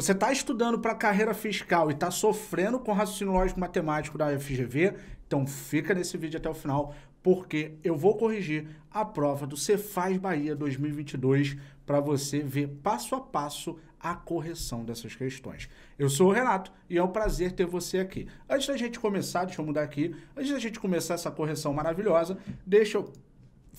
Você está estudando para carreira fiscal e está sofrendo com raciocínio lógico matemático da FGV? Então fica nesse vídeo até o final, porque eu vou corrigir a prova do Cefaz Bahia 2022 para você ver passo a passo a correção dessas questões. Eu sou o Renato e é um prazer ter você aqui. Antes da gente começar, deixa eu mudar aqui, antes da gente começar essa correção maravilhosa, deixa eu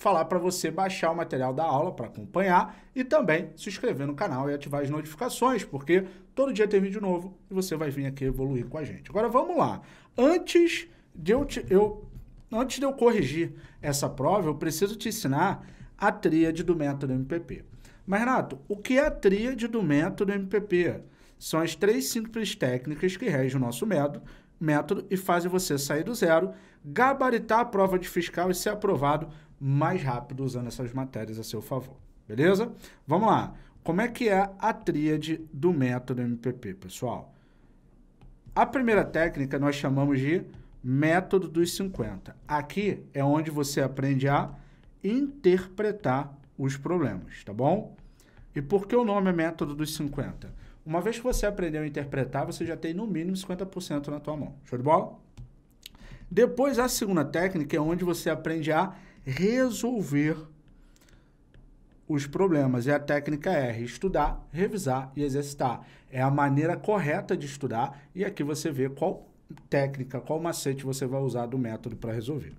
falar para você baixar o material da aula para acompanhar e também se inscrever no canal e ativar as notificações, porque todo dia tem vídeo novo e você vai vir aqui evoluir com a gente. Agora vamos lá. Antes de eu, te, eu antes de eu corrigir essa prova, eu preciso te ensinar a tríade do método MPP. Mas, Renato, o que é a tríade do método MPP? São as três simples técnicas que regem o nosso método, método e fazem você sair do zero, gabaritar a prova de fiscal e ser aprovado mais rápido usando essas matérias a seu favor. Beleza? Vamos lá. Como é que é a tríade do método MPP, pessoal? A primeira técnica nós chamamos de método dos 50. Aqui é onde você aprende a interpretar os problemas, tá bom? E por que o nome é método dos 50? Uma vez que você aprendeu a interpretar, você já tem no mínimo 50% na tua mão. Show de bola? Depois, a segunda técnica é onde você aprende a resolver os problemas. É a técnica R, estudar, revisar e exercitar. É a maneira correta de estudar e aqui você vê qual técnica, qual macete você vai usar do método para resolver.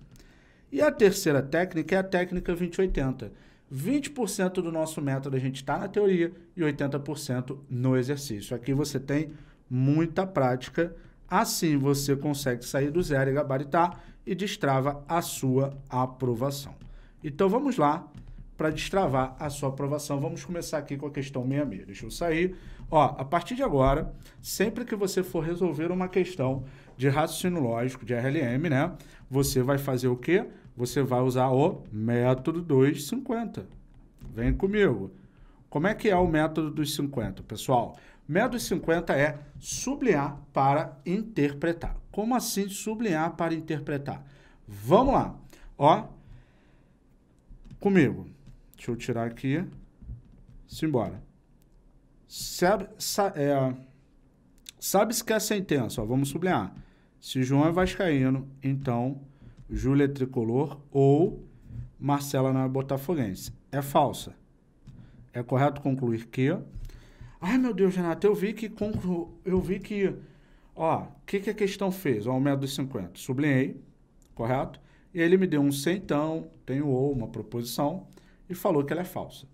E a terceira técnica é a técnica 2080. 20% do nosso método a gente está na teoria e 80% no exercício. Aqui você tem muita prática, assim você consegue sair do zero e gabaritar e destrava a sua aprovação. Então vamos lá para destravar a sua aprovação. Vamos começar aqui com a questão 66. Deixa eu sair. Ó, a partir de agora, sempre que você for resolver uma questão de raciocínio lógico, de RLM, né? Você vai fazer o quê? Você vai usar o método 250. Vem comigo. Como é que é o método dos 50, pessoal? Método 50 é sublinhar para interpretar. Como assim sublinhar para interpretar? Vamos lá. Ó, comigo. Deixa eu tirar aqui. Simbora. Sabe, sabe, é, que é sentença, ó, vamos sublinhar. Se João é vascaíno, então Júlia é tricolor ou Marcela não é botafoguense. É falsa. É correto concluir que Ai, meu Deus, Renato, eu vi que conclu... eu vi que ó, o que, que a questão fez? O método 50. Sublinhei, correto? E ele me deu um então, tem o ou, uma proposição, e falou que ela é falsa.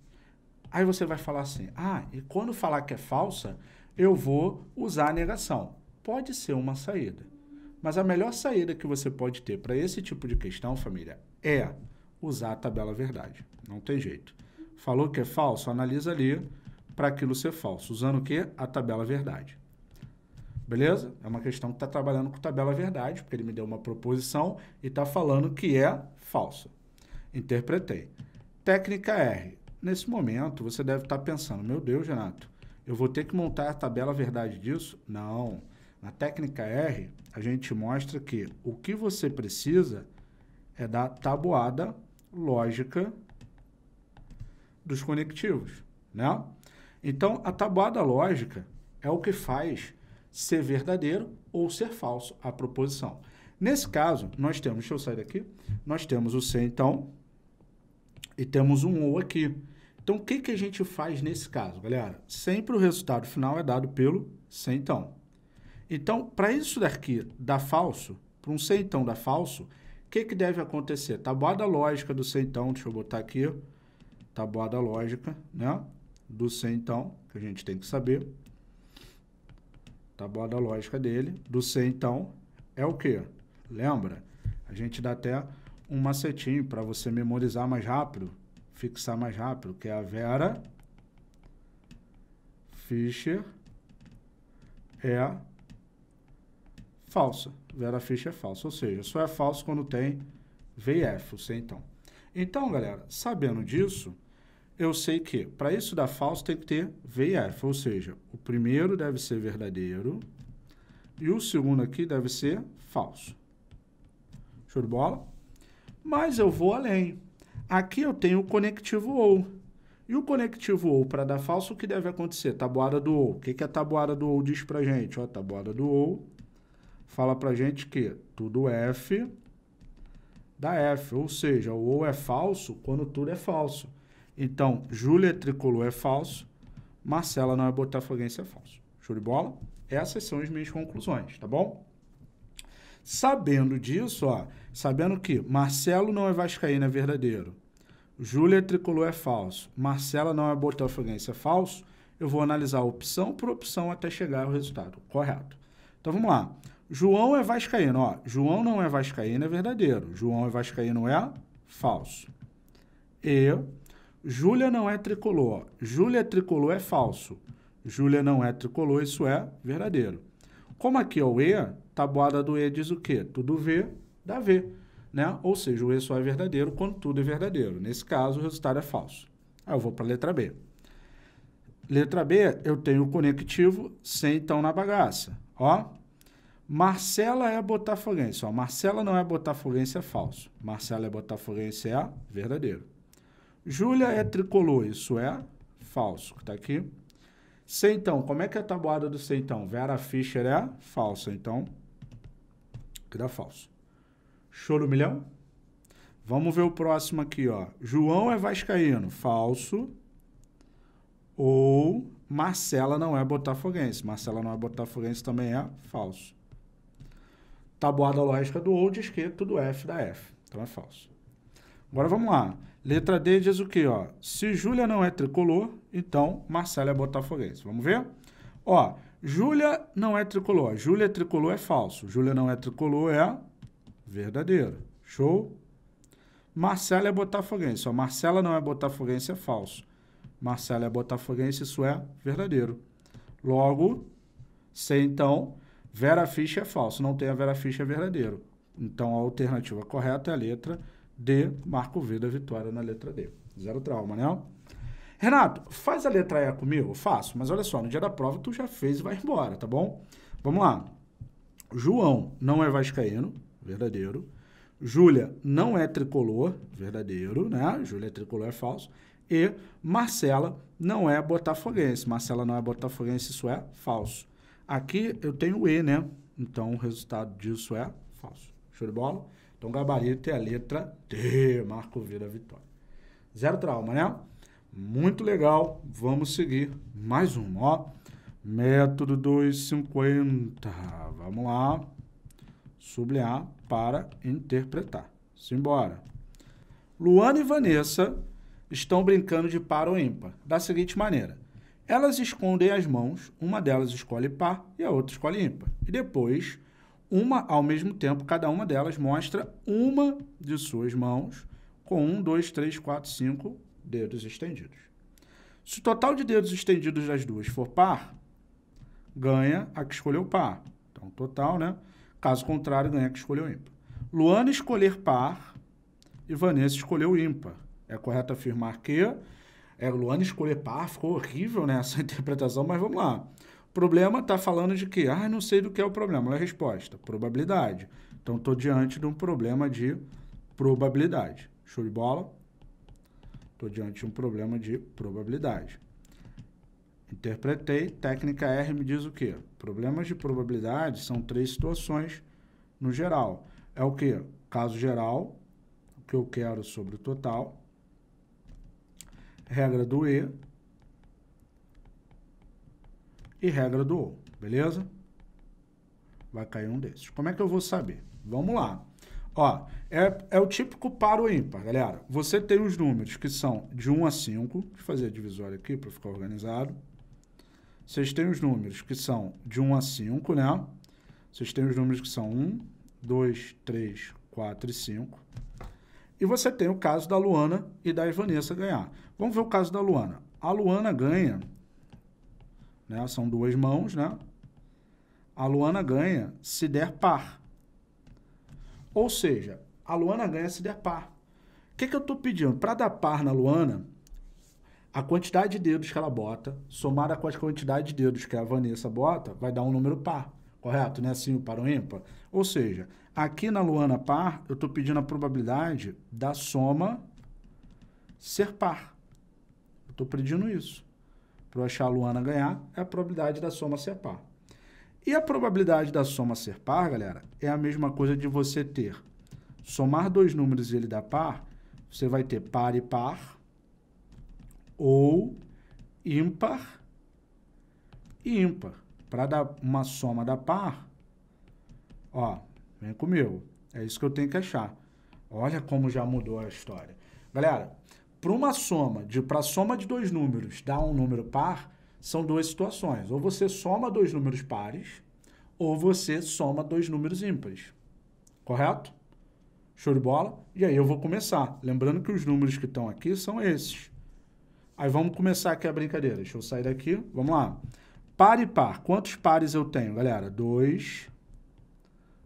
Aí você vai falar assim: "Ah, e quando falar que é falsa, eu vou usar a negação". Pode ser uma saída. Mas a melhor saída que você pode ter para esse tipo de questão, família, é usar a tabela verdade. Não tem jeito. Falou que é falso, analisa ali para aquilo ser falso. Usando o quê? A tabela verdade. Beleza? É uma questão que está trabalhando com tabela verdade, porque ele me deu uma proposição e está falando que é falsa. Interpretei. Técnica R. Nesse momento, você deve estar tá pensando, meu Deus, Renato, eu vou ter que montar a tabela verdade disso? Não. Na técnica R, a gente mostra que o que você precisa é da tabuada lógica dos conectivos, né? Então, a tabuada lógica é o que faz ser verdadeiro ou ser falso a proposição. Nesse caso, nós temos, deixa eu sair daqui, nós temos o se então e temos um ou aqui. Então, o que, que a gente faz nesse caso, galera? Sempre o resultado final é dado pelo se então. Então, para isso daqui dar falso, para um se então dar falso, o que, que deve acontecer? Tabuada lógica do se então, deixa eu botar aqui, tabuada lógica, né? Do C, então, que a gente tem que saber. Tábua da lógica dele. Do C, então, é o quê? Lembra? A gente dá até um macetinho para você memorizar mais rápido, fixar mais rápido, que é a Vera Fischer é falsa. Vera Fischer é falsa, ou seja, só é falso quando tem VF, o C então. Então, galera, sabendo disso, eu sei que para isso dar falso tem que ter VF, ou seja, o primeiro deve ser verdadeiro e o segundo aqui deve ser falso. Show de bola? Mas eu vou além. Aqui eu tenho o conectivo OU. E o conectivo OU para dar falso, o que deve acontecer? Tabuada do OU. O que, que a tabuada do OU diz para gente? Ó, a tabuada do OU fala para gente que tudo F da F, ou seja, o OU é falso quando tudo é falso. Então, Júlia tricolor é falso, Marcela não é botafoguense é falso. Show de bola? Essas são as minhas conclusões, tá bom? Sabendo disso, ó, sabendo que Marcelo não é vascaíno, é verdadeiro. Júlia tricolor é falso. Marcela não é botafoguense, é falso. Eu vou analisar opção por opção até chegar ao resultado correto. Então vamos lá. João é vascaíno, ó. João não é vascaíno, é verdadeiro. João é vascaíno, é falso. E Júlia não é tricolor. Júlia tricolor é falso. Júlia não é tricolor, isso é verdadeiro. Como aqui é o E, tabuada do E diz o quê? Tudo V dá V né? Ou seja, o E só é verdadeiro quando tudo é verdadeiro. Nesse caso, o resultado é falso. Aí eu vou para a letra B. Letra B, eu tenho o conectivo sem então na bagaça. Ó, Marcela é botafoguense. Ó, Marcela não é botafoguense, é falso. Marcela é botafoguense, é verdadeiro. Júlia é tricolor, isso é falso, que está aqui. Seitão, como é que é a tabuada do Seitão? Vera Fischer é falsa, então, que dá falso. Show milhão? Vamos ver o próximo aqui, ó. João é vascaíno, falso. Ou Marcela não é botafoguense. Marcela não é botafoguense também é falso. Tabuada lógica do ou diz que tudo F da F. Então é falso. Agora vamos lá. Letra D diz o quê, ó? Se Júlia não é tricolor, então Marcela é botafoguense. Vamos ver? Ó, Júlia não é tricolor. Júlia é tricolor é falso. Júlia não é tricolor é verdadeiro. Show? Marcela é botafoguense. Ó, Marcela não é botafoguense, é falso. Marcela é botafoguense, isso é verdadeiro. Logo, se então, Vera Ficha é falso. Não tem a Vera Ficha é verdadeiro. Então, a alternativa correta é a letra D. Marco V da vitória na letra D. Zero trauma, né? Renato, faz a letra E comigo? Faço, mas olha só, no dia da prova tu já fez e vai embora, tá bom? Vamos lá. João não é vascaíno, verdadeiro. Júlia não é tricolor, verdadeiro, né? Júlia é tricolor é falso. E Marcela não é botafoguense. Marcela não é botafoguense, isso é falso. Aqui eu tenho E, né? Então o resultado disso é falso. Show de bola? Então gabarito é a letra D, Marco V da vitória. Zero trauma, né? Muito legal. Vamos seguir mais um, ó. Método 250. Vamos lá sublinhar para interpretar. Simbora. Luana e Vanessa estão brincando de par ou ímpar, da seguinte maneira. Elas escondem as mãos, uma delas escolhe par e a outra escolhe ímpar. E depois, uma ao mesmo tempo, cada uma delas mostra uma de suas mãos com um, dois, três, quatro, cinco dedos estendidos. Se o total de dedos estendidos das duas for par, ganha a que escolheu par. Então, total, né? Caso contrário, ganha que escolheu ímpar. Luana escolher par e Vanessa escolheu ímpar. É correto afirmar que é, Luana escolher par, ficou horrível né, essa interpretação, mas vamos lá. Problema está falando de que, ah, não sei do que é o problema. Olha a resposta, probabilidade. Então, estou diante de um problema de probabilidade. Show de bola? Estou diante de um problema de probabilidade. Interpretei, técnica R me diz o quê? Problemas de probabilidade são três situações no geral. É o quê? Caso geral, o que eu quero sobre o total, regra do E e regra do O, beleza? Vai cair um desses. Como é que eu vou saber? Vamos lá. Ó, é, é o típico par ou ímpar, galera. Você tem os números que são de 1 a 5, deixa eu fazer a divisória aqui para ficar organizado. Vocês têm os números que são de 1 a 5, né? Vocês têm os números que são 1, 2, 3, 4 e 5. E você tem o caso da Luana e da Ivanessa ganhar. Vamos ver o caso da Luana. A Luana ganha, né? São duas mãos, né? A Luana ganha se der par. Ou seja, a Luana ganha se der par. O que, que eu estou pedindo? Para dar par na Luana, a quantidade de dedos que ela bota, somada com a quantidade de dedos que a Vanessa bota, vai dar um número par, correto? Né? Assim, o par ou ímpar. Ou seja, aqui na Luana par, eu estou pedindo a probabilidade da soma ser par. Eu Estou pedindo isso. Para eu achar a Luana ganhar, é a probabilidade da soma ser par. E a probabilidade da soma ser par, galera, é a mesma coisa de você ter somar dois números e ele dar par, você vai ter par e par, ou ímpar e ímpar. Para dar uma soma da par, ó, vem comigo. É isso que eu tenho que achar. Olha como já mudou a história. Galera, para uma soma, para soma de dois números dar um número par, são duas situações. Ou você soma dois números pares, ou você soma dois números ímpares. Correto? Show de bola? E aí eu vou começar. Lembrando que os números que estão aqui são esses. Aí vamos começar aqui a brincadeira. Deixa eu sair daqui. Vamos lá. Par e par. Quantos pares eu tenho, galera? Dois.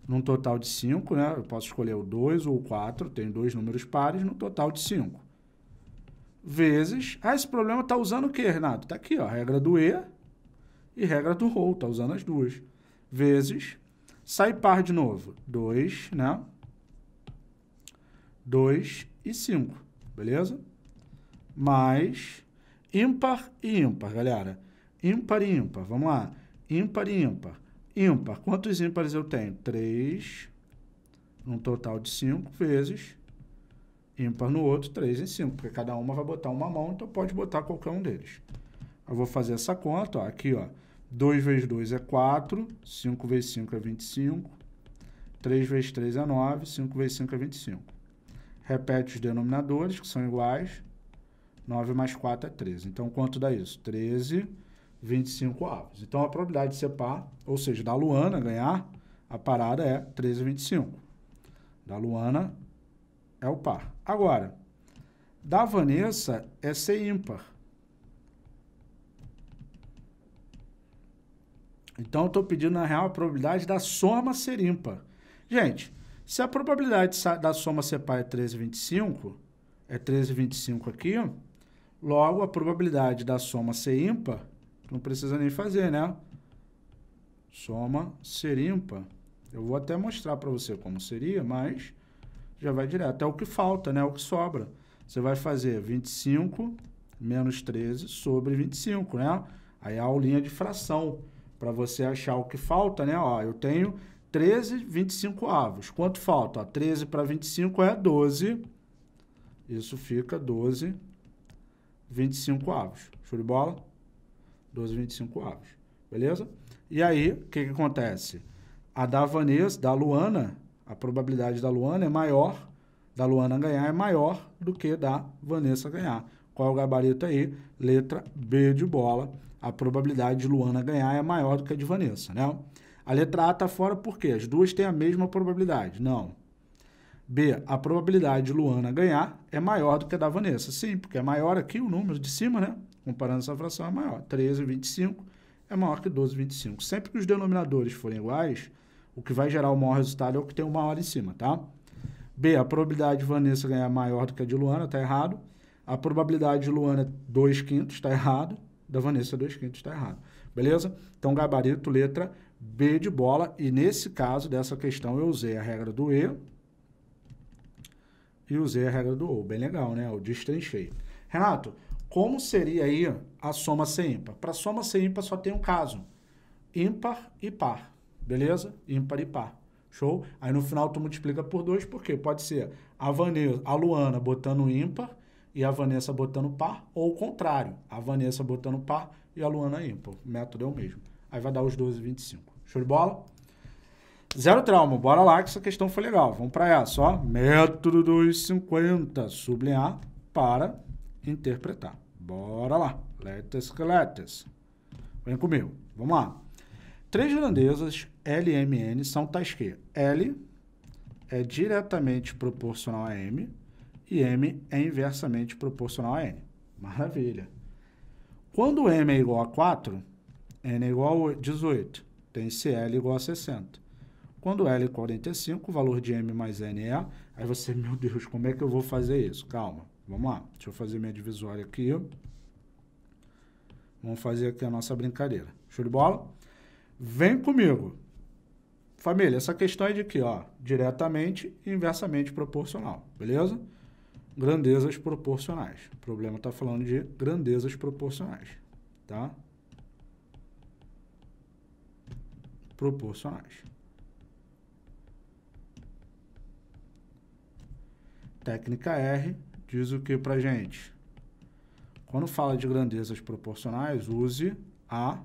Num total de cinco, né? Eu posso escolher o dois ou o quatro. Tenho dois números pares no total de cinco. Vezes... Ah, esse problema está usando o quê, Renato? Está aqui, ó. Regra do E e regra do ROL. Está usando as duas. Vezes... Sai par de novo. Dois, né? 2 e 5, beleza? Mais ímpar e ímpar, galera. Ímpar e ímpar, vamos lá. Ímpar e ímpar. Ímpar, quantos ímpares eu tenho? 3, num total de 5 vezes ímpar no outro, 3 e 5, porque cada uma vai botar uma mão, então pode botar qualquer um deles. Eu vou fazer essa conta, ó, aqui, ó. 2 vezes 2 é 4, 5 vezes 5 é 25, 3 vezes 3 é 9, 5 vezes 5 é 25 repete os denominadores, que são iguais. 9 mais 4 é 13. Então, quanto dá isso? 13, 25 avos. Então, a probabilidade de ser par, ou seja, da Luana ganhar, a parada é 13, 25. Da Luana é o par. Agora, da Vanessa é ser ímpar. Então, eu estou pedindo, na real, a probabilidade da soma ser ímpar. Gente, se a probabilidade da soma ser par é 13,25, é 13,25 aqui, logo a probabilidade da soma ser ímpar, não precisa nem fazer, né? Soma ser ímpar. Eu vou até mostrar para você como seria, mas já vai direto. É o que falta, né? É o que sobra. Você vai fazer 25 menos 13 sobre 25, né? Aí a aulinha de fração, para você achar o que falta, né? Ó, eu tenho 13, 25 avos. Quanto falta? Ó, 13 para 25 é 12. Isso fica 12, 25 avos. Show de bola? 12, 25 avos. Beleza? E aí, o que, que acontece? A da Vanessa, da Luana, a probabilidade da Luana é maior, da Luana ganhar é maior do que da Vanessa ganhar. Qual é o gabarito aí? Letra B de bola. A probabilidade de Luana ganhar é maior do que a de Vanessa, né? A letra A está fora por quê? As duas têm a mesma probabilidade. Não. B, a probabilidade de Luana ganhar é maior do que a da Vanessa. Sim, porque é maior aqui o número de cima, né? Comparando essa fração é maior. 13, 25 é maior que 12, 25. Sempre que os denominadores forem iguais, o que vai gerar o maior resultado é o que tem o maior em cima, tá? B, a probabilidade de Vanessa ganhar maior do que a de Luana, está errado. A probabilidade de Luana 2 quintos, está errado. Da Vanessa 2 quintos, está errado. Beleza? Então, gabarito, letra B de bola. E nesse caso dessa questão eu usei a regra do E e usei a regra do OU. Bem legal, né? Eu destrinchei. Renato, como seria aí a soma ser ímpar? Para soma ser ímpar só tem um caso. Ímpar e par. Beleza? Ímpar e par. Show? Aí no final tu multiplica por dois, porque pode ser a Vanessa, a Luana botando ímpar e a Vanessa botando par, ou o contrário, a Vanessa botando par e a Luana ímpar. O método é o mesmo. Aí vai dar os 12 e 25. Show de bola? Zero trauma, bora lá que essa questão foi legal. Vamos para essa, ó. Método 250, sublinhar para interpretar. Bora lá. Let's let's. Vem comigo. Vamos lá. Três grandezas L e MN são tais que L é diretamente proporcional a M e M é inversamente proporcional a N. Maravilha. Quando M é igual a 4, N é igual a 18 tem CL igual a 60. Quando L é 45, o valor de M mais N é. Aí você, meu Deus, como é que eu vou fazer isso? Calma, vamos lá. Deixa eu fazer minha divisória aqui. Vamos fazer aqui a nossa brincadeira. Show de bola? Vem comigo. Família, essa questão é de quê? Ó, diretamente e inversamente proporcional, beleza? grandezas proporcionais. O problema está falando de grandezas proporcionais, tá? Proporcionais. Técnica R diz o que para gente? Quando fala de grandezas proporcionais, use a.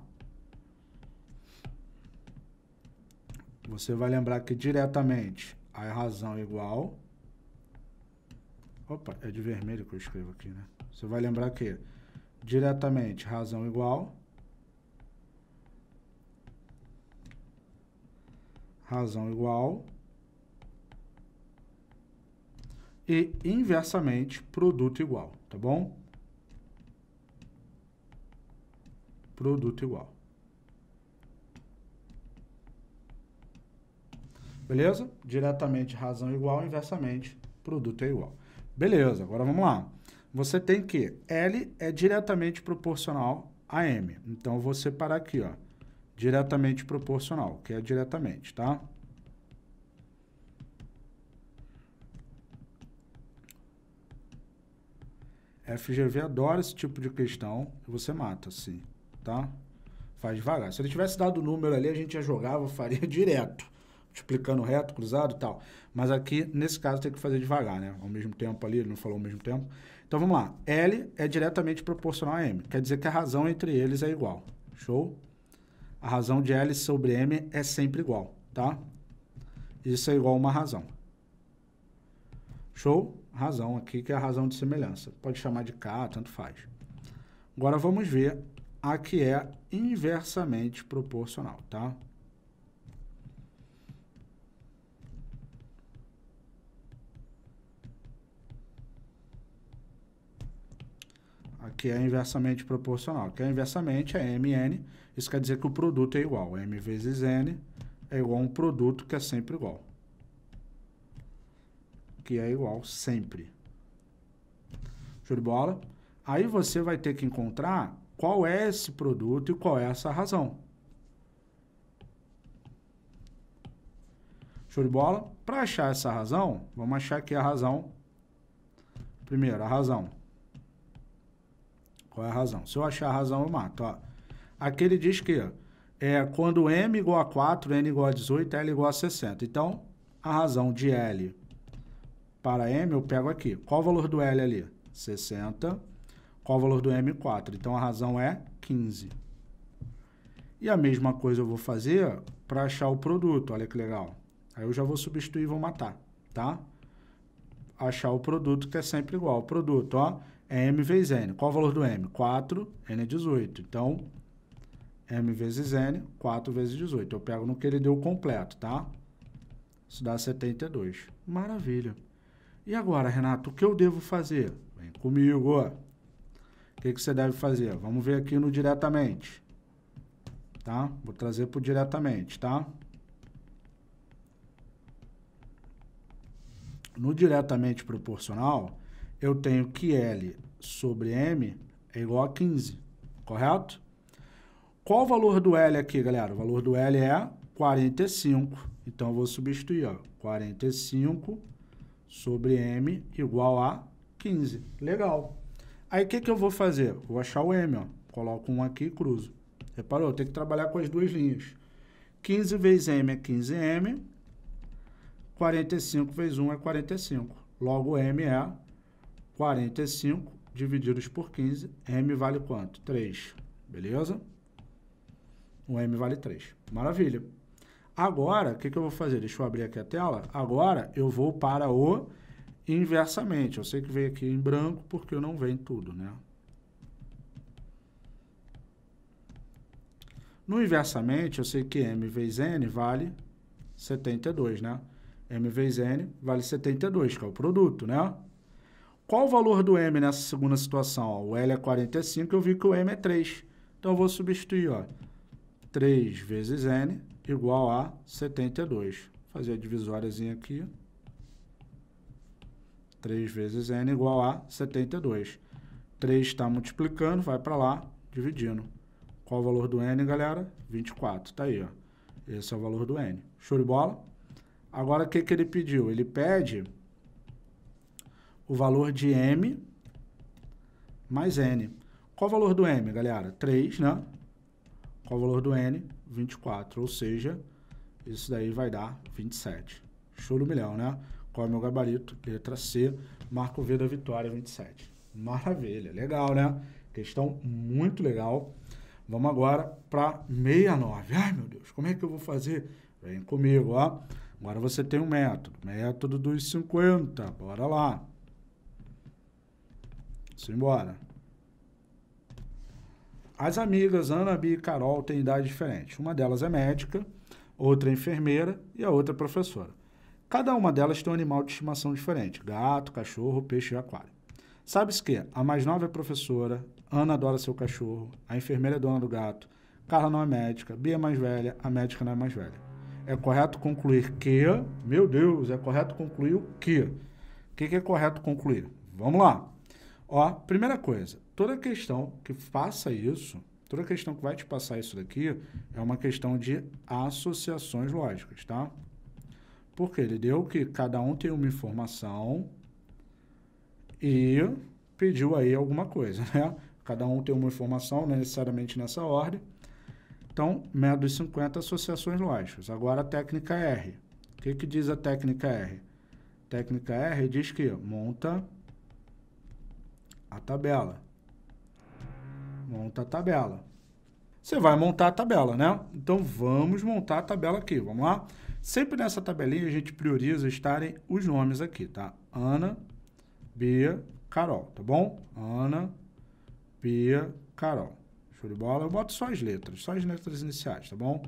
Você vai lembrar que diretamente a razão é igual. Opa, é de vermelho que eu escrevo aqui, né? Você vai lembrar que diretamente razão igual. Razão igual e inversamente produto igual, tá bom? Produto igual. Beleza? Diretamente razão igual, inversamente produto é igual. Beleza, agora vamos lá. Você tem que L é diretamente proporcional a M. Então, eu vou separar aqui, ó. Diretamente proporcional, que é diretamente, tá? FGV adora esse tipo de questão você mata, assim, tá? Faz devagar. Se ele tivesse dado o número ali, a gente já jogava, faria direto, multiplicando reto, cruzado e tal. Mas aqui, nesse caso, tem que fazer devagar, né? Ao mesmo tempo ali, ele não falou ao mesmo tempo. Então, vamos lá. L é diretamente proporcional a M. Quer dizer que a razão entre eles é igual. Show? A razão de L sobre M é sempre igual, tá? Isso é igual a uma razão. Show? razão aqui, que é a razão de semelhança. Pode chamar de K, tanto faz. Agora vamos ver a que é inversamente proporcional, tá? Aqui é inversamente proporcional. Que é inversamente é MN. Isso quer dizer que o produto é igual. M vezes N é igual a um produto que é sempre igual que é igual sempre. Show de bola? Aí você vai ter que encontrar qual é esse produto e qual é essa razão. Show de bola? Para achar essa razão, vamos achar aqui a razão. Primeiro, a razão. Qual é a razão? Se eu achar a razão, eu mato. Ó. Aqui ele diz que é quando m igual a 4, n igual a 18, l igual a 60. Então, a razão de L para M, eu pego aqui. Qual o valor do L ali? 60. Qual o valor do M? 4. Então, a razão é 15. E a mesma coisa eu vou fazer para achar o produto. Olha que legal. Aí eu já vou substituir e vou matar, tá? Achar o produto que é sempre igual. O produto, ó, é M vezes N. Qual o valor do M? 4, N é 18. Então, M vezes N, 4 vezes 18. Eu pego no que ele deu completo, tá? Isso dá 72. Maravilha. E agora, Renato, o que eu devo fazer? Vem comigo. O que, que você deve fazer? Vamos ver aqui no diretamente. Tá? Vou trazer para diretamente, tá? No diretamente proporcional, eu tenho que L sobre M é igual a 15, correto? Qual o valor do L aqui, galera? O valor do L é 45. Então, eu vou substituir, ó, 45 sobre M igual a 15. Legal. Aí, o que, que eu vou fazer? Vou achar o M, ó. Coloco um aqui e cruzo. Reparou? Eu tenho que trabalhar com as duas linhas. 15 vezes M é 15M. 45 vezes 1 é 45. Logo, M é 45 divididos por 15. M vale quanto? 3. Beleza? O M vale 3. Maravilha. Agora, o que, que eu vou fazer? Deixa eu abrir aqui a tela. Agora, eu vou para o inversamente. Eu sei que veio aqui em branco porque não venho tudo, né? No inversamente, eu sei que M vezes N vale 72, né? M vezes N vale 72, que é o produto, né? Qual o valor do M nessa segunda situação? O L é 45, eu vi que o M é 3. Então, eu vou substituir, ó. 3 vezes N igual a 72. Vou fazer a divisóriazinha aqui. 3 vezes n igual a 72. 3 está multiplicando, vai para lá, dividindo. Qual o valor do n, galera? 24. Está aí, ó. Esse é o valor do n. Show de bola? Agora, o que, que ele pediu? Ele pede o valor de M mais N. Qual o valor do M, galera? 3, né? Qual o valor do N? 24, ou seja, isso daí vai dar 27. Show do milhão, né? Qual é o meu gabarito? Letra C, marco V da vitória, 27. Maravilha, legal, né? Questão muito legal. Vamos agora para 69. Ai, meu Deus, como é que eu vou fazer? Vem comigo, ó. Agora você tem um método. Método dos 50. Bora lá. Simbora. As amigas Ana, Bia e Carol têm idade diferente. Uma delas é médica, outra é enfermeira e a outra é professora. Cada uma delas tem um animal de estimação diferente: gato, cachorro, peixe e aquário. Sabe-se que a mais nova é professora, Ana adora seu cachorro, a enfermeira é dona do gato, Carla não é médica, Bia é mais velha, a médica não é mais velha. É correto concluir que, meu Deus, é correto concluir o que? O que, que é correto concluir? Vamos lá. Ó, primeira coisa, toda questão que faça isso, toda questão que vai te passar isso daqui, é uma questão de associações lógicas, tá? Porque ele deu que cada um tem uma informação e pediu aí alguma coisa, né? Cada um tem uma informação, não necessariamente nessa ordem. Então, método 50 associações lógicas. Agora a técnica R. O que, que diz a técnica R? Técnica R diz que monta a tabela. Monta a tabela. Você vai montar a tabela, né? Então, vamos montar a tabela aqui. Vamos lá? Sempre nessa tabelinha a gente prioriza estarem os nomes aqui, tá? Ana, Bia, Carol, tá bom? Ana, Bia, Carol. Show de bola? Eu boto só as letras, só as letras iniciais, tá bom?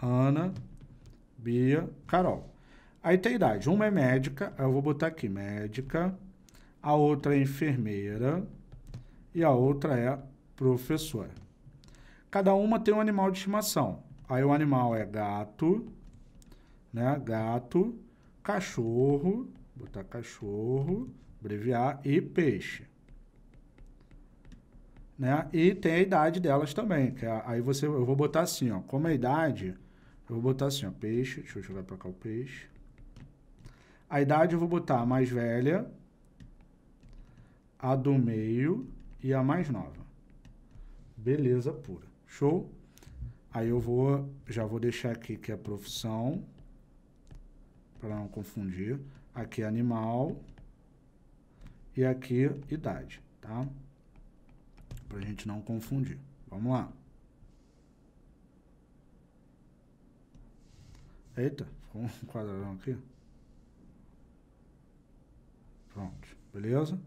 Ana, Bia, Carol. Aí tem idade. Uma é médica, eu vou botar aqui médica. A outra é enfermeira. E a outra é professora. Cada uma tem um animal de estimação. Aí o animal é gato, né? Gato, cachorro, botar cachorro, abreviar, e peixe. Né? E tem a idade delas também, que é, aí você, eu vou botar assim, ó, como a idade, eu vou botar assim, ó, peixe, deixa eu jogar para cá o peixe. A idade eu vou botar mais velha, a do meio e a mais nova. Beleza pura. Show? Aí eu vou, já vou deixar aqui que é profissão, para não confundir. Aqui é animal e aqui idade, tá? Para a gente não confundir. Vamos lá. Eita, ficou um quadradão aqui. Pronto, beleza?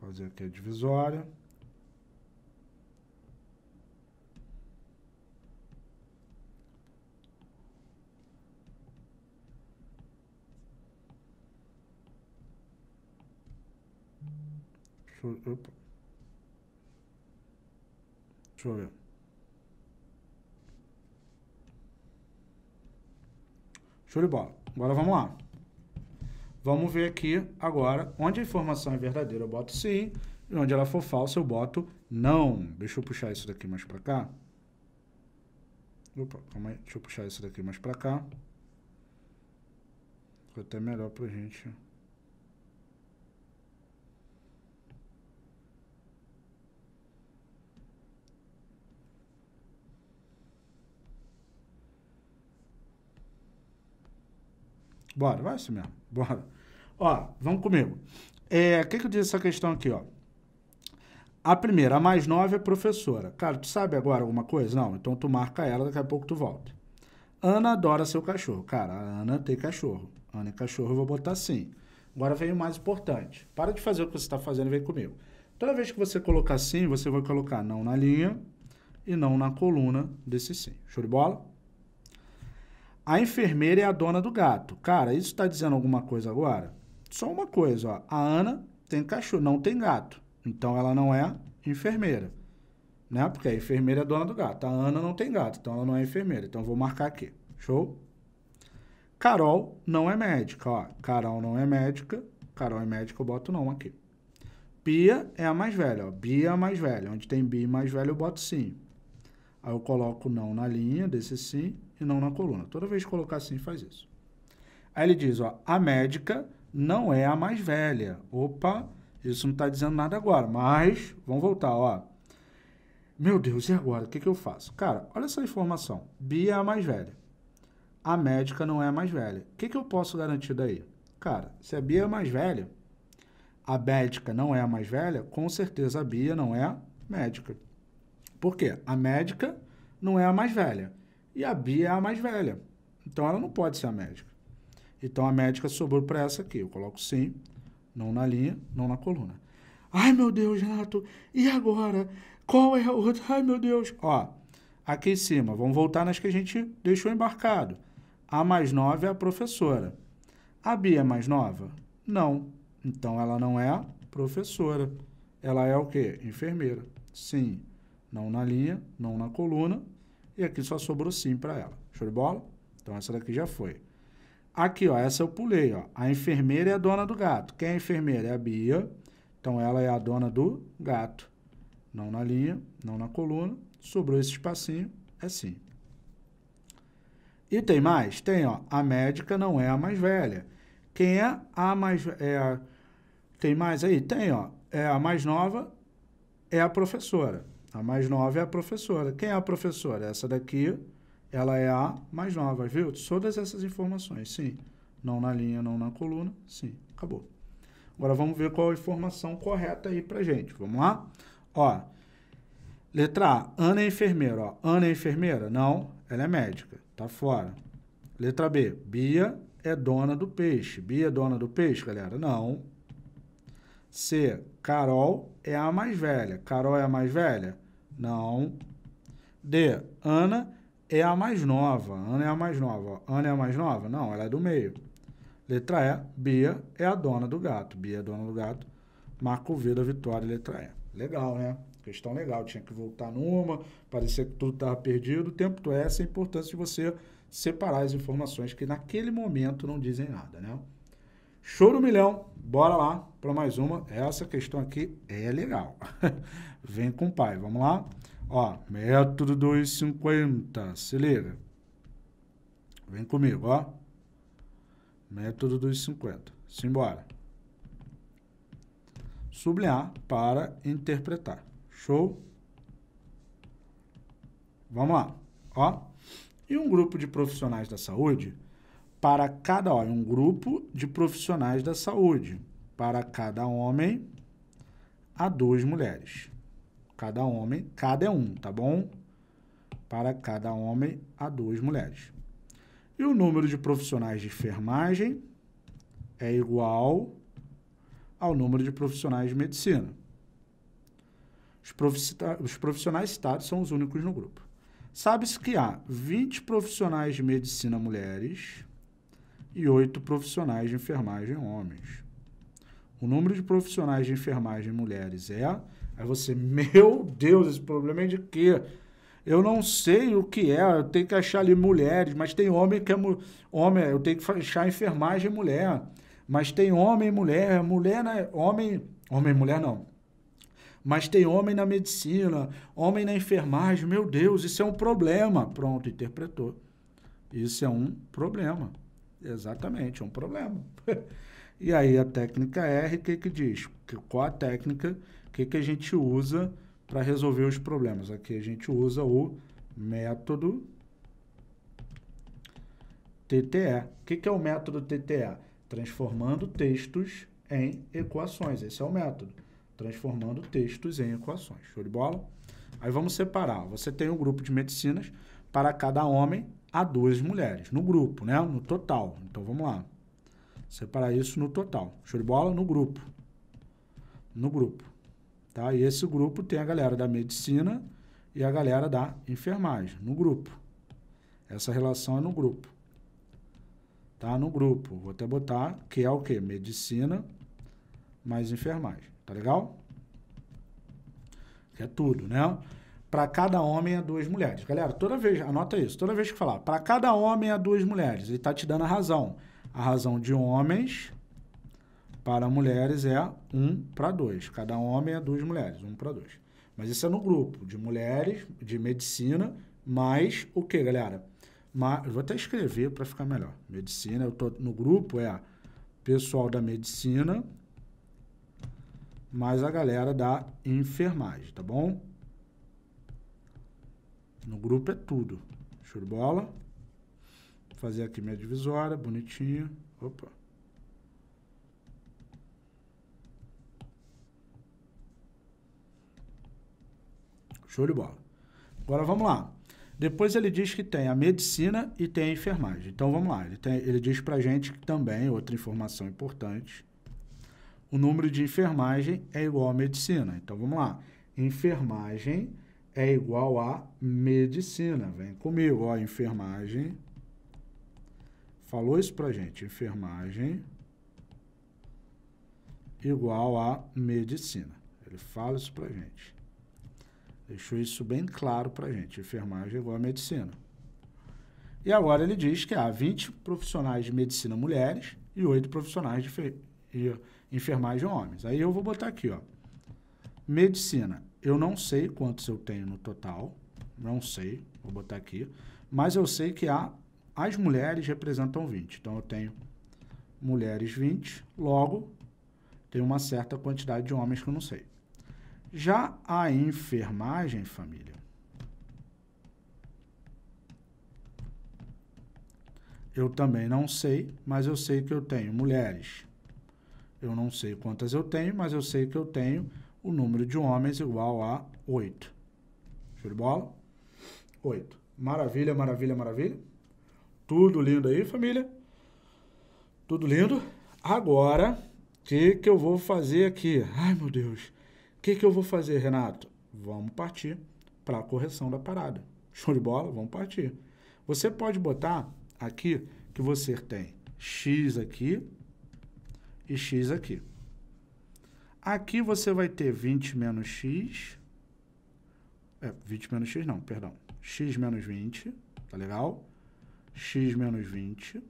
Fazer aqui a divisória. Deixa opa. Deixa eu ver. Show de bola. Agora vamos lá. Vamos ver aqui agora onde a informação é verdadeira eu boto sim e onde ela for falsa eu boto não. Deixa eu puxar isso daqui mais para cá. Opa, calma aí. Deixa eu puxar isso daqui mais para cá. Ficou até melhor pra gente... Bora, vai assim mesmo. Bora. Ó, vamos comigo. É, o que, que eu disse essa questão aqui, ó? A primeira, a mais nova é professora. Cara, tu sabe agora alguma coisa? Não, então tu marca ela, daqui a pouco tu volta. Ana adora seu cachorro. Cara, a Ana tem cachorro. Ana é cachorro, eu vou botar assim. Agora vem o mais importante. Para de fazer o que você está fazendo e vem comigo. Toda vez que você colocar assim, você vai colocar não na linha e não na coluna desse sim. Show de bola? A enfermeira é a dona do gato. Cara, isso está dizendo alguma coisa agora? Só uma coisa, ó. A Ana tem cachorro, não tem gato. Então ela não é enfermeira. Né? Porque a enfermeira é dona do gato. A Ana não tem gato, então ela não é enfermeira. Então vou marcar aqui. Show? Carol não é médica, ó. Carol não é médica. Carol é médica, eu boto não aqui. Bia é a mais velha, ó. Bia é a mais velha. Onde tem Bia mais velha, eu boto sim. Aí eu coloco não na linha desse sim e não na coluna. Toda vez que colocar assim, faz isso. Aí ele diz, ó, a médica não é a mais velha. Opa, isso não está dizendo nada agora, mas vamos voltar, ó. Meu Deus, e agora? O que, que eu faço? Cara, olha essa informação. Bia é a mais velha. A médica não é a mais velha. O que, que eu posso garantir daí? Cara, se a Bia é a mais velha, a médica não é a mais velha, com certeza a Bia não é a médica. Por quê? A médica não é a mais velha. E a Bia é a mais velha. Então ela não pode ser a médica. Então a médica sobrou para essa aqui. Eu coloco sim, não na linha, não na coluna. Ai meu Deus, Renato, e agora? Qual é a outra? Ai meu Deus. Ó, aqui em cima, vamos voltar nas que a gente deixou embarcado. A mais nova é a professora. A Bia é mais nova? Não. Então ela não é professora. Ela é o quê? Enfermeira. Sim. Não na linha, não na coluna. E aqui só sobrou sim para ela. Show de bola? Então essa daqui já foi. Aqui, ó, essa eu pulei, ó. A enfermeira é a dona do gato. Quem é a enfermeira? É a Bia. Então ela é a dona do gato. Não na linha, não na coluna. Sobrou esse espacinho, é sim. E tem mais? Tem, ó. A médica não é a mais velha. Quem é a mais é a, Tem mais aí? Tem, ó. É a mais nova é a professora. A mais nova é a professora. Quem é a professora? Essa daqui ela é a mais nova, viu? Todas essas informações, sim. Não na linha, não na coluna, sim. Acabou. Agora vamos ver qual a informação correta aí pra gente. Vamos lá? Ó, letra A, Ana é enfermeira. Ó. Ana é enfermeira? Não, ela é médica. Tá fora. Letra B, Bia é dona do peixe. Bia é dona do peixe, galera? Não. C, Carol é a mais velha. Carol é a mais velha? Não. D, Ana é a mais nova. Ana é a mais nova. Ana é a mais nova? Não, ela é do meio. Letra E, Bia é a dona do gato. Bia é a dona do gato. Marco V da vitória, letra E. Legal, né? Questão legal. Tinha que voltar numa, parecia que tudo estava perdido. O tempo todo é essa a importância de você separar as informações que naquele momento não dizem nada, né? Show do milhão. Bora lá para mais uma. Essa questão aqui é legal. Vem com o pai. Vamos lá? Ó, método 250, se liga. Vem comigo, ó. Método 250. Simbora. Sublinhar para interpretar. Show? Vamos lá. Ó. E um grupo de profissionais da saúde para cada ó, um grupo de profissionais da saúde. Para cada homem, há duas mulheres. Cada homem, cada é um, tá bom? Para cada homem, há duas mulheres. E o número de profissionais de enfermagem é igual ao número de profissionais de medicina. Os profissionais citados são os únicos no grupo. Sabe-se que há 20 profissionais de medicina mulheres e 8 profissionais de enfermagem homens. O número de profissionais de enfermagem mulheres é Aí você, meu Deus, esse problema é de quê? Eu não sei o que é, eu tenho que achar ali mulheres, mas tem homem que é homem, eu tenho que achar enfermagem mulher. Mas tem homem e mulher, mulher na homem, homem e mulher não. Mas tem homem na medicina, homem na enfermagem. Meu Deus, isso é um problema. Pronto, interpretou. Isso é um problema. Exatamente, é um problema. e aí a técnica R, o que, que diz? Qual a técnica que, que a gente usa para resolver os problemas? Aqui a gente usa o método TTE. O que, que é o método TTE? Transformando textos em equações. Esse é o método. Transformando textos em equações. Show de bola? Aí vamos separar. Você tem um grupo de medicinas. Para cada homem, há duas mulheres. No grupo, né? No total. Então vamos lá. Separar isso no total. Show de bola? No grupo. No grupo. Tá? E esse grupo tem a galera da medicina e a galera da enfermagem, no grupo. Essa relação é no grupo. Tá? No grupo. Vou até botar que é o quê? Medicina mais enfermagem. Tá legal? Que é tudo, né? Para cada homem é duas mulheres. Galera, toda vez, anota isso, toda vez que falar, para cada homem é duas mulheres, ele está te dando a razão. A razão de homens para mulheres é um para dois. Cada homem é duas mulheres, um para dois. Mas isso é no grupo de mulheres, de medicina, mais o que, galera? Mas, vou até escrever para ficar melhor. Medicina, eu tô no grupo é pessoal da medicina, mais a galera da enfermagem, tá bom? No grupo é tudo. Show de bola. Vou fazer aqui minha divisória, bonitinho. Opa. Show de bola. Agora vamos lá. Depois ele diz que tem a medicina e tem a enfermagem. Então vamos lá. Ele, tem, ele diz pra gente que também, outra informação importante, o número de enfermagem é igual a medicina. Então vamos lá. Enfermagem é igual a medicina. Vem comigo, ó, enfermagem. Falou isso pra gente. Enfermagem igual a medicina. Ele fala isso pra gente. Deixou isso bem claro para a gente. Enfermagem igual a medicina. E agora ele diz que há 20 profissionais de medicina mulheres e 8 profissionais de enfermagem homens. Aí eu vou botar aqui, ó. Medicina. Eu não sei quantos eu tenho no total. Não sei. Vou botar aqui. Mas eu sei que há, as mulheres representam 20. Então eu tenho mulheres 20. Logo, tem uma certa quantidade de homens que eu não sei. Já a enfermagem, família, eu também não sei, mas eu sei que eu tenho mulheres. Eu não sei quantas eu tenho, mas eu sei que eu tenho o número de homens igual a 8. Show de bola? 8. Maravilha, maravilha, maravilha. Tudo lindo aí, família? Tudo lindo? Agora, o que, que eu vou fazer aqui? Ai, meu Deus que, que eu vou fazer, Renato? Vamos partir para a correção da parada. Show de bola? Vamos partir. Você pode botar aqui que você tem x aqui e x aqui. Aqui você vai ter 20 menos x. É, 20 menos x não, perdão. x menos 20, tá legal? x menos 20.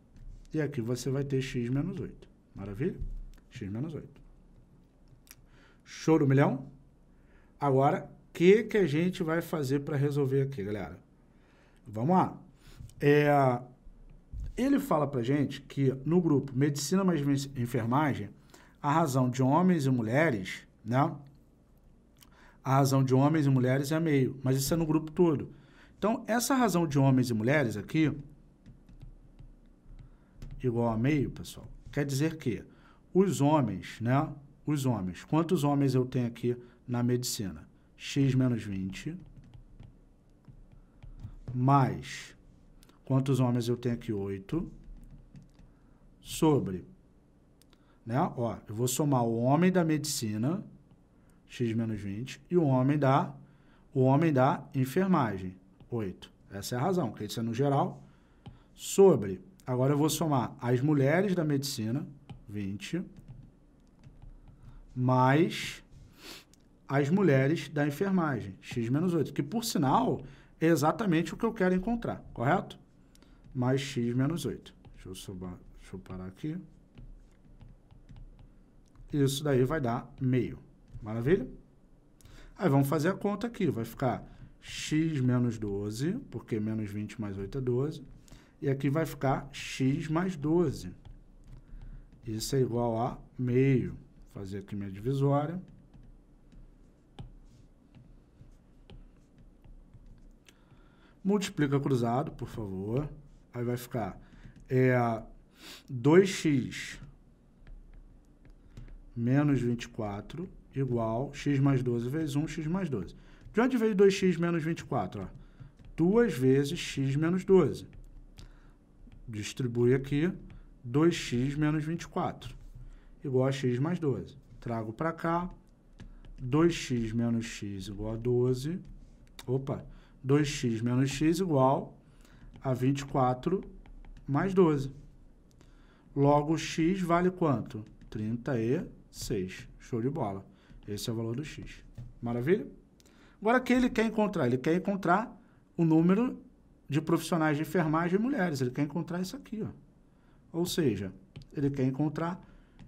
E aqui você vai ter x menos 8. Maravilha? x menos 8. Show do milhão? Agora, o que, que a gente vai fazer para resolver aqui, galera? Vamos lá. É, ele fala para gente que no grupo Medicina mais Enfermagem, a razão de homens e mulheres, né? A razão de homens e mulheres é meio, mas isso é no grupo todo. Então, essa razão de homens e mulheres aqui, igual a meio, pessoal, quer dizer que os homens, né? os homens. Quantos homens eu tenho aqui na medicina? x menos 20 mais quantos homens eu tenho aqui? 8 sobre, né? Ó, eu vou somar o homem da medicina, x menos 20, e o homem da, o homem da enfermagem, 8. Essa é a razão, que isso é no geral, sobre, agora eu vou somar as mulheres da medicina, 20, mais as mulheres da enfermagem, x menos 8, que por sinal é exatamente o que eu quero encontrar, correto? Mais x menos 8. Deixa eu, sobar, deixa eu parar aqui. Isso daí vai dar meio. Maravilha? Aí vamos fazer a conta aqui. Vai ficar x menos 12, porque menos 20 mais 8 é 12. E aqui vai ficar x mais 12. Isso é igual a meio fazer aqui minha divisória. Multiplica cruzado, por favor. Aí vai ficar é, 2x menos 24 igual x mais 12 vezes 1, x mais 12. De onde veio 2x menos 24? Ó, duas vezes x menos 12. Distribui aqui 2x menos 24 igual a x mais 12. Trago para cá, 2x menos x igual a 12. Opa, 2x menos x igual a 24 mais 12. Logo, x vale quanto? 36. Show de bola. Esse é o valor do x. Maravilha? Agora, o que ele quer encontrar? Ele quer encontrar o número de profissionais de enfermagem e mulheres. Ele quer encontrar isso aqui. Ó. Ou seja, ele quer encontrar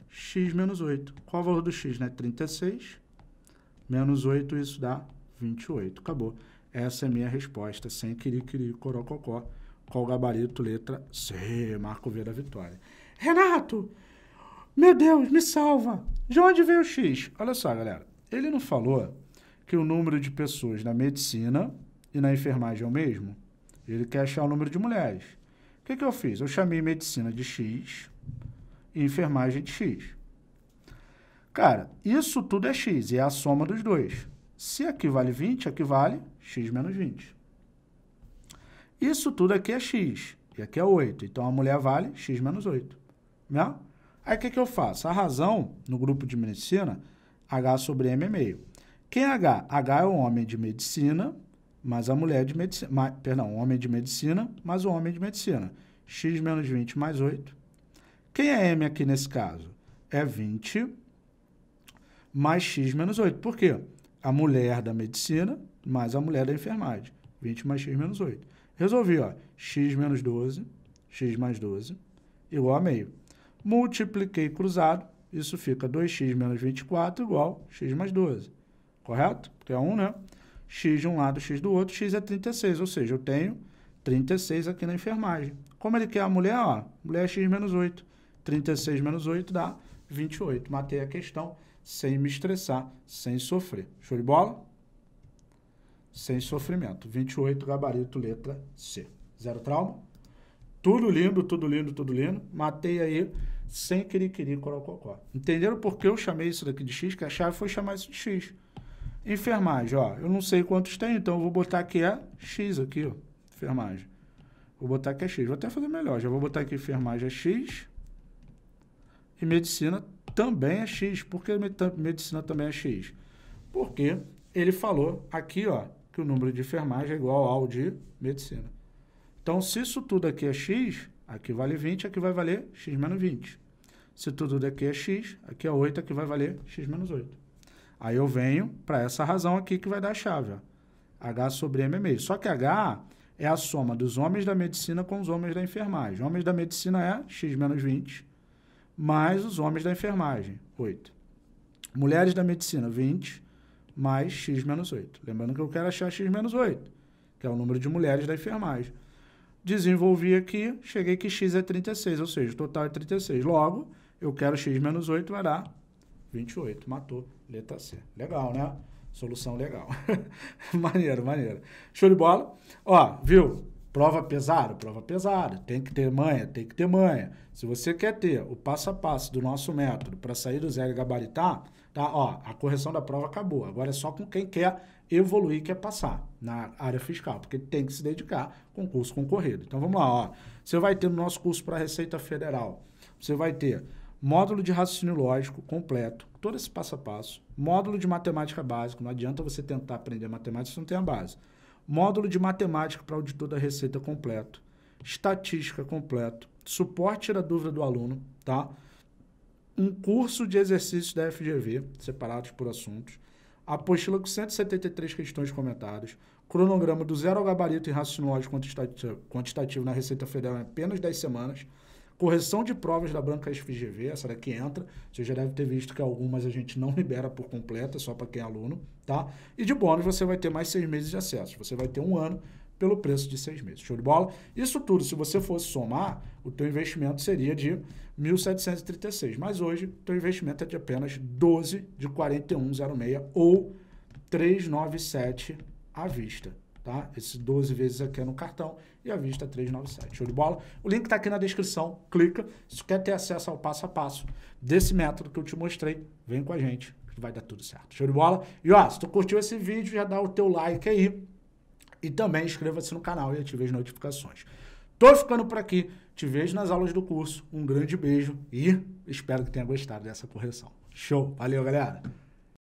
x menos 8. Qual é o valor do x? Né? 36 menos 8, isso dá 28. Acabou. Essa é a minha resposta, sem querer, corococó. Qual gabarito? Letra C. Marco V da vitória. Renato, Meu Deus, me salva! De onde veio o X? Olha só, galera. Ele não falou que o número de pessoas na medicina e na enfermagem é o mesmo? Ele quer achar o número de mulheres. O que, que eu fiz? Eu chamei medicina de X e enfermagem de X. Cara, isso tudo é X e é a soma dos dois. Se aqui vale 20, aqui vale X menos 20. Isso tudo aqui é X e aqui é 8. Então, a mulher vale X menos 8. Né? Aí, o que, que eu faço? A razão, no grupo de medicina, H sobre M é meio. Quem é H? H é o homem de medicina, mas a mulher de medicina. perdão, o homem de medicina, mas o homem de medicina. X menos 20 mais 8. Quem é M aqui nesse caso? É 20 mais X menos 8. Por quê? A mulher da medicina mais a mulher da enfermagem. 20 mais X menos 8. Resolvi, ó. X menos 12, X mais 12, igual a meio. Multipliquei cruzado, isso fica 2x menos 24 igual x mais 12. Correto? Porque é 1, né? x de um lado, x do outro, x é 36, ou seja, eu tenho 36 aqui na enfermagem. Como ele quer a mulher, ó, mulher é x menos 8. 36 menos 8 dá 28. Matei a questão sem me estressar, sem sofrer. Show de bola? Sem sofrimento. 28, gabarito, letra C. Zero trauma? Tudo lindo, tudo lindo, tudo lindo. Matei aí sem querer querer corococó. Entenderam por que eu chamei isso daqui de X? Que a chave foi chamar isso de X. Enfermagem, ó. Eu não sei quantos tem, então eu vou botar que é X aqui, ó. Enfermagem. Vou botar que é X. Vou até fazer melhor. Já vou botar aqui enfermagem é X. E medicina também é X. Por que medicina também é X? Porque ele falou aqui, ó, que o número de enfermagem é igual ao de medicina. Então, se isso tudo aqui é x, aqui vale 20, aqui vai valer x menos 20. Se tudo daqui é x, aqui é 8, aqui vai valer x menos 8. Aí eu venho para essa razão aqui que vai dar a chave. Ó. H sobre M é meio. Só que H é a soma dos homens da medicina com os homens da enfermagem. Homens da medicina é x menos 20, mais os homens da enfermagem, 8. Mulheres da medicina, 20, mais x menos 8. Lembrando que eu quero achar x menos 8, que é o número de mulheres da enfermagem. Desenvolvi aqui, cheguei que x é 36, ou seja, o total é 36. Logo, eu quero x menos 8, vai dar 28. Matou, letra C. Legal, né? Solução legal. maneiro, maneiro. Show de bola? Ó, viu? Prova pesada? Prova pesada. Tem que ter manha? Tem que ter manha. Se você quer ter o passo a passo do nosso método para sair do zero e gabaritar, tá? Ó, a correção da prova acabou. Agora é só com quem quer evoluir, quer passar na área fiscal, porque tem que se dedicar com curso concorrido. Então vamos lá, ó. Você vai ter no nosso curso para Receita Federal, você vai ter módulo de raciocínio lógico completo, todo esse passo a passo, módulo de matemática básica, não adianta você tentar aprender matemática se não tem a base. Módulo de matemática para auditor da Receita completo, estatística completo, suporte da dúvida do aluno, tá? Um curso de exercícios da FGV, separados por assuntos, apostila com 173 questões comentadas, cronograma do zero ao gabarito em raciocínio lógico quantitativo na Receita Federal em apenas 10 semanas, correção de provas da Branca FGV, essa daqui entra, você já deve ter visto que algumas a gente não libera por completo, é só para quem é aluno, tá? E de bônus você vai ter mais seis meses de acesso, você vai ter um ano pelo preço de seis meses. Show de bola? Isso tudo, se você fosse somar, o teu investimento seria de 1.736. Mas hoje, o teu investimento é de apenas 12 de 41,06 ou 397 à vista. Tá? Esses 12 vezes aqui é no cartão e a vista é 397. Show de bola? O link está aqui na descrição. Clica. Se quer ter acesso ao passo a passo desse método que eu te mostrei, vem com a gente vai dar tudo certo. Show de bola? E ó, se tu curtiu esse vídeo, já dá o teu like aí e também inscreva-se no canal e ative as notificações. Tô ficando por aqui. Te vejo nas aulas do curso. Um grande beijo e espero que tenha gostado dessa correção. Show! Valeu, galera!